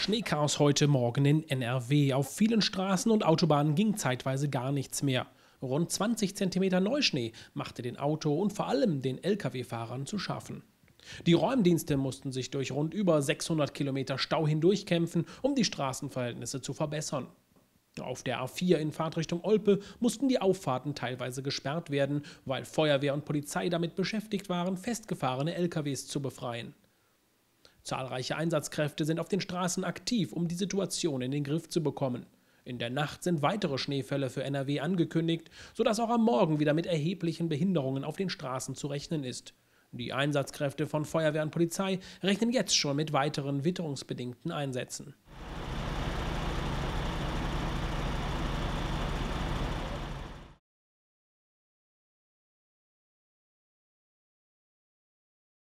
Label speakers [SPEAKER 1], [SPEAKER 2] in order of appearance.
[SPEAKER 1] Schneechaos heute Morgen in NRW. Auf vielen Straßen und Autobahnen ging zeitweise gar nichts mehr. Rund 20 cm Neuschnee machte den Auto- und vor allem den Lkw-Fahrern zu schaffen. Die Räumdienste mussten sich durch rund über 600 Kilometer Stau hindurchkämpfen, um die Straßenverhältnisse zu verbessern. Auf der A4 in Fahrtrichtung Olpe mussten die Auffahrten teilweise gesperrt werden, weil Feuerwehr und Polizei damit beschäftigt waren, festgefahrene LKWs zu befreien. Zahlreiche Einsatzkräfte sind auf den Straßen aktiv, um die Situation in den Griff zu bekommen. In der Nacht sind weitere Schneefälle für NRW angekündigt, sodass auch am Morgen wieder mit erheblichen Behinderungen auf den Straßen zu rechnen ist. Die Einsatzkräfte von Feuerwehr und Polizei rechnen jetzt schon mit weiteren witterungsbedingten Einsätzen.